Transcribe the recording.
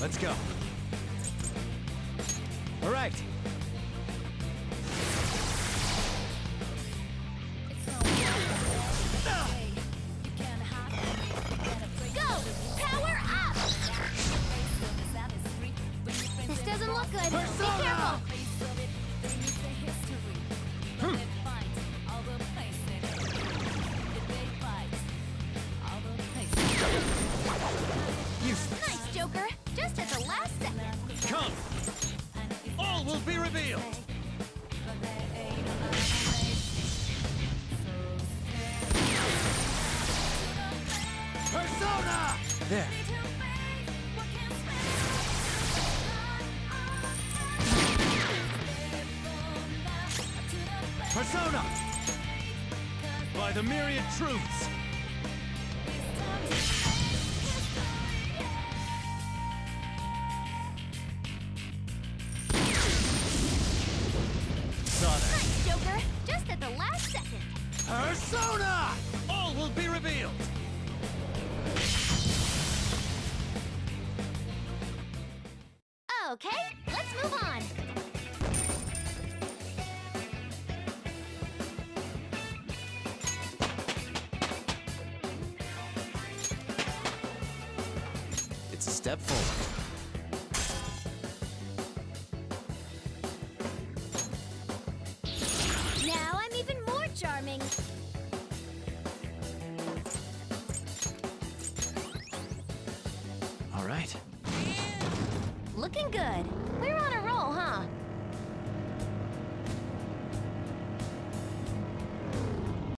Let's go. All right. Go! Power up! This doesn't look good. Be will. Persona! There. Persona! By the myriad truths. Persona! All will be revealed. Okay, let's move on. It's a step forward. All right. Looking good.